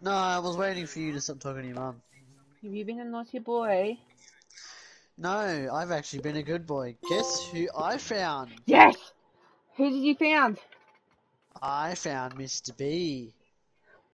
No, I was waiting for you to stop talking to your mum. Have you been a naughty boy? No, I've actually been a good boy. Guess who I found? Yes! Who did you find? I found Mr. B.